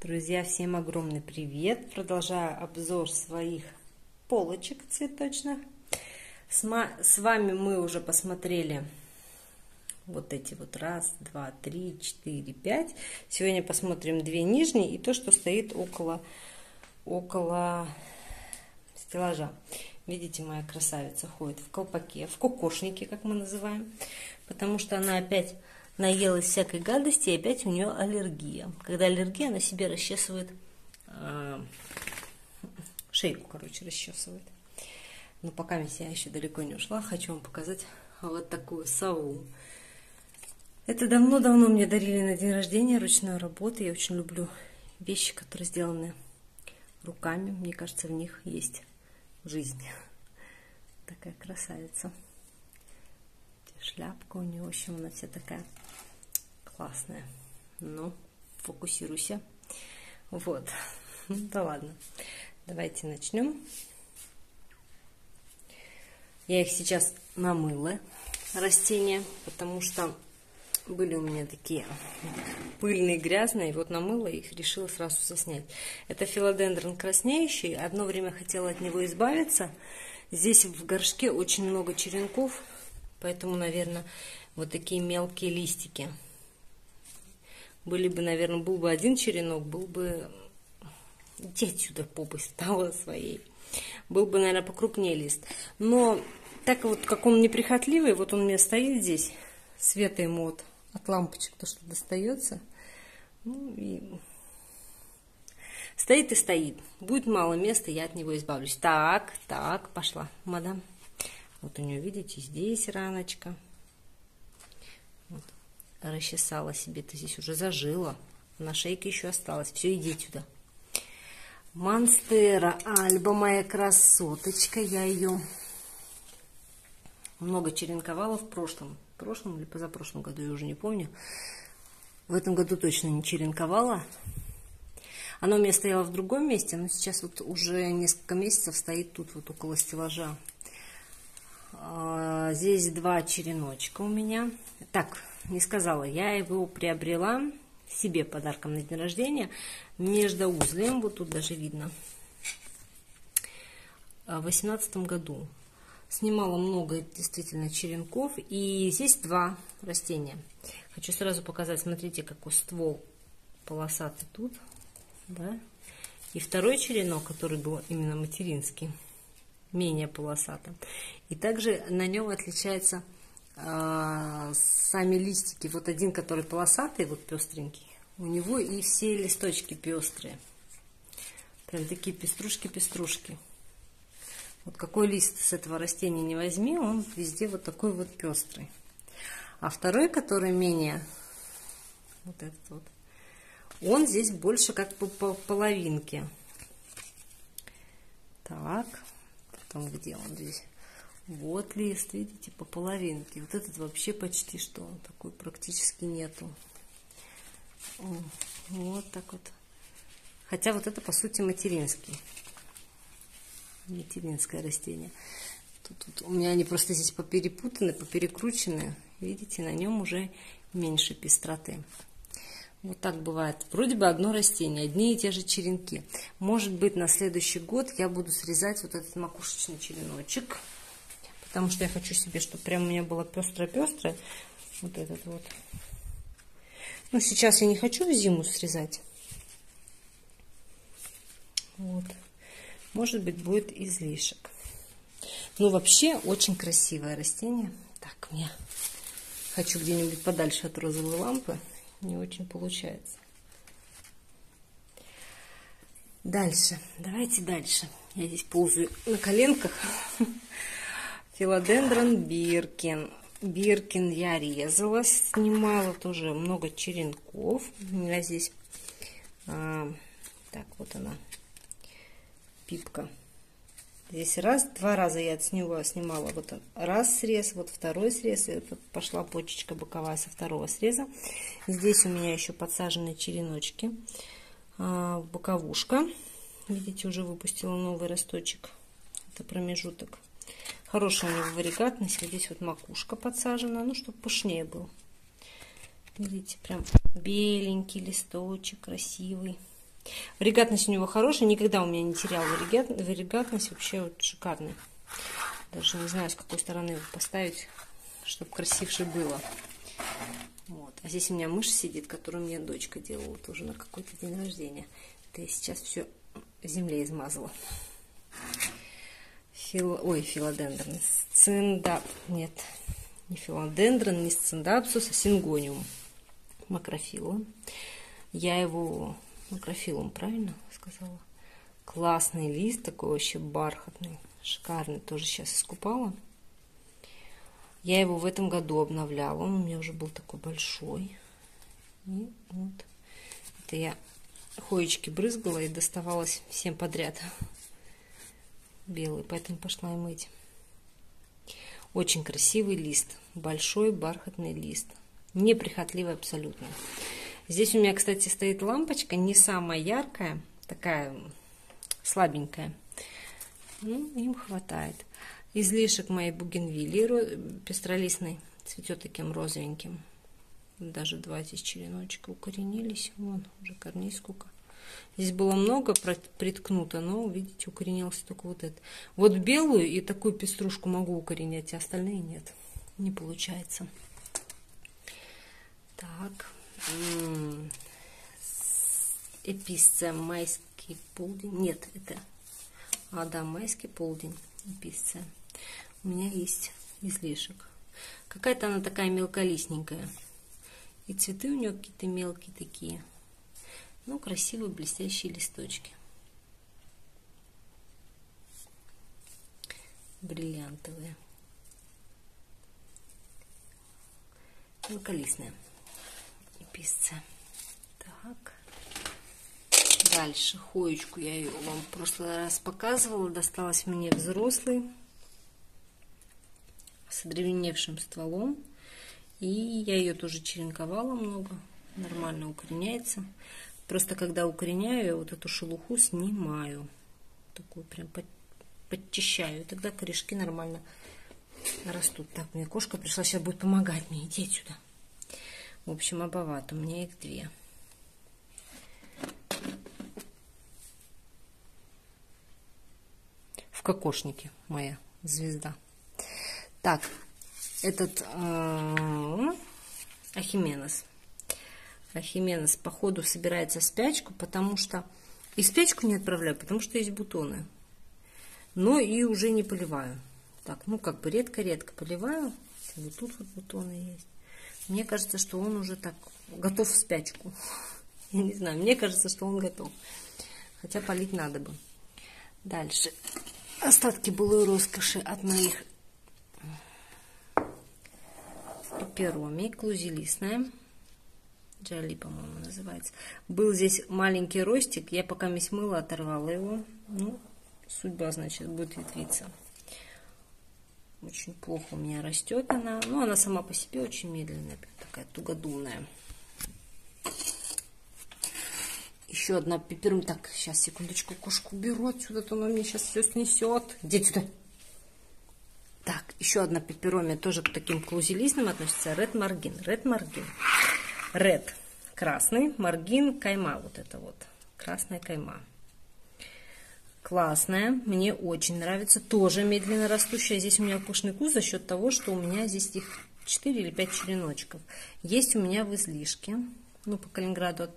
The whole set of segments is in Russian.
Друзья, всем огромный привет! Продолжаю обзор своих полочек цветочных. С, вами мы уже посмотрели вот эти вот раз, два, три, четыре, пять. Сегодня посмотрим две нижние и то, что стоит около, около стеллажа. Видите, моя красавица ходит в колпаке, в кокошнике, как мы называем, потому что она опять наелась всякой гадости, и опять у нее аллергия. Когда аллергия, она себе расчесывает э, шейку, короче, расчесывает. Но пока я еще далеко не ушла, хочу вам показать вот такую сову. Это давно-давно мне дарили на день рождения ручной работы. Я очень люблю вещи, которые сделаны руками. Мне кажется, в них есть жизнь. Такая красавица. Шляпка у нее, в общем, она вся такая классная. Ну, фокусируйся. Вот. Да ладно. Давайте начнем. Я их сейчас намыла, растения, потому что были у меня такие пыльные, грязные. Вот намыла их, решила сразу заснять. Это филодендрон краснеющий. Одно время хотела от него избавиться. Здесь в горшке очень много черенков, поэтому, наверное, вот такие мелкие листики были бы, наверное, был бы один черенок, был бы... Иди отсюда, попы стала своей. Был бы, наверное, покрупнее лист. Но так вот, как он неприхотливый, вот он у меня стоит здесь, света ему вот от лампочек то, что достается. Ну и стоит и стоит. Будет мало места, я от него избавлюсь. Так, так, пошла, мадам. Вот у нее, видите, здесь раночка. Расчесала себе, ты здесь уже зажила. На шейке еще осталось. Все, иди сюда. Монстера Альба, моя красоточка. Я ее много черенковала в прошлом. В прошлом или позапрошлом году, я уже не помню. В этом году точно не черенковала. Оно у меня стояло в другом месте, но сейчас вот уже несколько месяцев стоит тут вот около стеллажа. А, здесь два череночка у меня. Так, не сказала, я его приобрела себе подарком на день рождения между узлем, вот тут даже видно, в восемнадцатом году. Снимала много действительно черенков, и здесь два растения. Хочу сразу показать, смотрите, какой ствол полосатый тут, да, и второй черенок, который был именно материнский, менее полосатым. И также на нем отличается а, сами листики. Вот один, который полосатый, вот пестренький, у него и все листочки пестрые. Прям такие пеструшки-пеструшки. Вот какой лист с этого растения не возьми, он везде вот такой вот пестрый. А второй, который менее, вот этот вот, он здесь больше как бы по половинке. Так, потом где он здесь? Вот лист, видите, по половинке. Вот этот вообще почти что, такой практически нету. Вот так вот. Хотя вот это, по сути, материнский. Материнское растение. Тут, тут у меня они просто здесь поперепутаны, поперекручены. Видите, на нем уже меньше пестроты. Вот так бывает. Вроде бы одно растение, одни и те же черенки. Может быть, на следующий год я буду срезать вот этот макушечный череночек потому что я хочу себе, чтобы прям у меня было пестро-пестро. Вот этот вот. Ну, сейчас я не хочу в зиму срезать. Вот. Может быть, будет излишек. Ну, вообще, очень красивое растение. Так, мне хочу где-нибудь подальше от розовой лампы. Не очень получается. Дальше. Давайте дальше. Я здесь ползаю на коленках. Филодендрон Биркин. Биркин я резала, снимала тоже много черенков. У меня здесь, а, так, вот она, пипка. Здесь раз, два раза я от него снимала. Вот раз срез, вот второй срез. Это пошла почечка боковая со второго среза. Здесь у меня еще подсаженные череночки. А, боковушка. Видите, уже выпустила новый росточек. Это промежуток. Хорошая у него варигатность. Вот здесь вот макушка подсажена, ну, чтобы пышнее был. Видите, прям беленький листочек, красивый. Варигатность у него хорошая, никогда у меня не терял варигатность, вообще вот шикарный. Даже не знаю, с какой стороны его поставить, чтобы красивше было. Вот. А здесь у меня мышь сидит, которую мне дочка делала тоже на какой-то день рождения. Это я сейчас все земле измазала. Фил... Ой, филодендрон. Цинда... Нет, не филодендрон, не сциндапсус, а сингониум. Макрофилла. Я его... Макрофилум, правильно сказала? Классный лист, такой вообще бархатный, шикарный. Тоже сейчас искупала. Я его в этом году обновляла. Он у меня уже был такой большой. И вот. Это я хоечки брызгала и доставалась всем подряд. Белый, поэтому пошла и мыть. Очень красивый лист. Большой бархатный лист. Неприхотливый абсолютно. Здесь у меня, кстати, стоит лампочка. Не самая яркая. Такая слабенькая. Ну, им хватает. Излишек моей бугенвилии пестролистной. Цветет таким розовеньким. Даже два здесь череночка укоренились. Вон, уже корней сколько. Здесь было много приткнуто, но, видите, укоренился только вот это. Вот белую и такую пеструшку могу укоренять, а остальные нет. Не получается. Так. Эписция майский полдень. Нет, это... А, да, майский полдень. Эписция. У меня есть излишек. Какая-то она такая мелколистненькая. И цветы у нее какие-то мелкие такие. Ну, красивые блестящие листочки. Бриллиантовые. Мелколистная. Эписция. Так. Дальше хоечку я ее вам в прошлый раз показывала. Досталась мне взрослый с одревеневшим стволом. И я ее тоже черенковала много. Нормально укореняется. Просто когда укореняю, я вот эту шелуху снимаю. Такую прям подчищаю. И тогда корешки нормально растут. Так, мне кошка пришла, сейчас будет помогать мне. Иди отсюда. В общем, обоват. У меня их две. В кокошнике моя звезда. Так, этот э, Ахименес. Ахименес, походу, собирается спячку, потому что... И спячку не отправляю, потому что есть бутоны. Но и уже не поливаю. Так, ну как бы редко-редко поливаю. Вот тут вот бутоны есть. Мне кажется, что он уже так готов в спячку. Я не знаю, мне кажется, что он готов. Хотя полить надо бы. Дальше. Остатки былой роскоши от моих пепероми, клузелистная. Джоли, по-моему, называется. Был здесь маленький ростик, я пока мисс мыла, оторвала его. Ну, судьба, значит, будет ветвиться. Очень плохо у меня растет она. Ну, она сама по себе очень медленная, такая тугодумная. Еще одна пеперум. Так, сейчас, секундочку, кошку беру отсюда, то она мне сейчас все снесет. Иди сюда. Так, еще одна пеперомия, тоже к таким клузелистным относится. Ред Маргин. Ред Маргин. Ред красный, маргин кайма. Вот это вот. Красная кайма. Классная, мне очень нравится. Тоже медленно растущая. Здесь у меня пышный куст за счет того, что у меня здесь их 4 или 5 череночков. Есть у меня в излишке. Ну, по Калининграду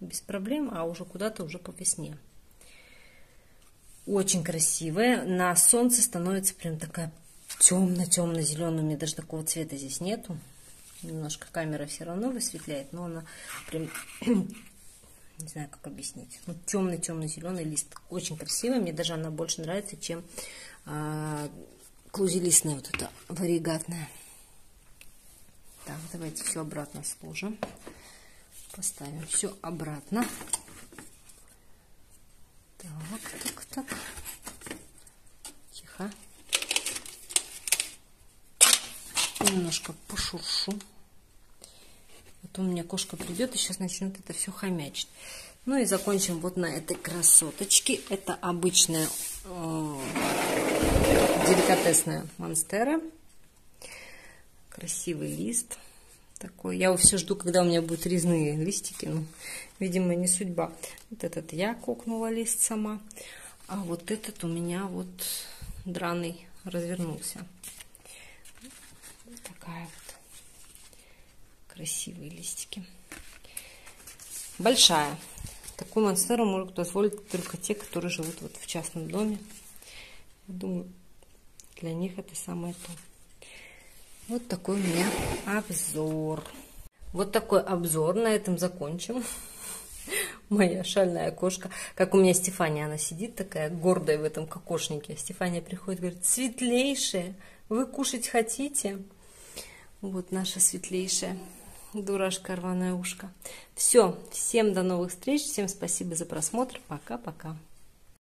без проблем, а уже куда-то уже по весне. Очень красивая. На солнце становится прям такая темно-темно-зеленая. У меня даже такого цвета здесь нету. Немножко камера все равно высветляет, но она прям не знаю, как объяснить. Ну, темный-темно-зеленый лист. Очень красивый. Мне даже она больше нравится, чем а, клузелистная вот эта варигатная. Так, давайте все обратно сложим. Поставим все обратно. Так, так, так. Немножко пошуршу. Потом у меня кошка придет и сейчас начнет это все хомячить. Ну и закончим вот на этой красоточке. Это обычная э, деликатесная монстера. Красивый лист. такой. Я все жду, когда у меня будут резные листики. Ну, видимо, не судьба. Вот этот я кокнула лист сама. А вот этот у меня вот драный развернулся. Вот такая вот. Красивые листики. Большая. Такую монстеру могут позволить только те, которые живут вот в частном доме. Думаю, для них это самое то. Вот такой у меня обзор. Вот такой обзор. На этом закончим. Моя шальная кошка. Как у меня Стефания, она сидит такая гордая в этом кокошнике. Стефания приходит, говорит, светлейшая, вы кушать хотите? Вот наша светлейшая дурашка рваное ушко. Все, всем до новых встреч, всем спасибо за просмотр, пока-пока.